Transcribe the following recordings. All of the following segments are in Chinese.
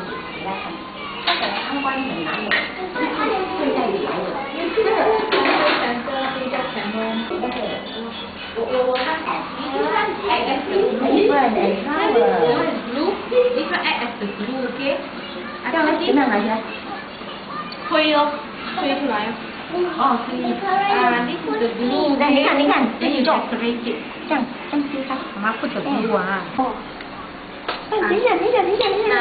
次生的时候是谁来看？他可能参观很难的，是会在于脚的。这个三个比较成功，那个我我看，你看，你看你看这样来前面来先。推哦，推出来哦。哦，可以。啊，this is the blue，你看，你看，then you separate it，这样，妈妈 put the blue 啊。哦。等一下，等一下，等一下，等一下，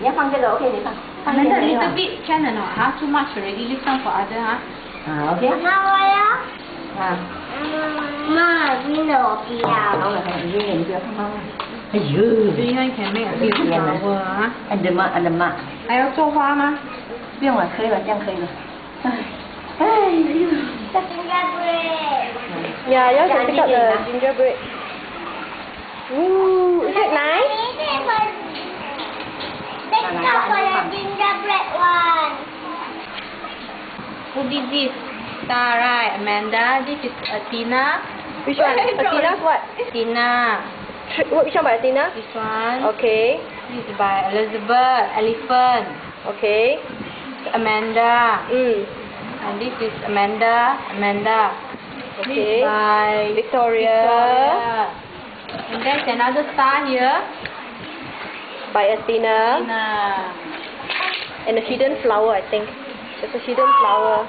你要放这个，OK，你放。放 little bit channel 哦，how too much already? Leave some for other。啊，OK。妈妈呀。啊。妈妈，你我不要。你不要放妈妈。哎呦！这应前面有点小了啊！安德玛，安德玛，还要做花吗？不用了，可以了，这样可以了。哎，哎呦！这饼人呀，要这个姜饼人。呜，Who did this? Star, right? Amanda. This is Athena. Which one? Athena? What? Athena. Which one by Athena? This one. Okay, This is by Elizabeth. Elephant. okay. Amanda. Mm. And this is Amanda. Amanda. Okay. by Victoria. Victoria. And there's another star here. By Athena. Athena. And a hidden flower, I think. There's a hidden flower.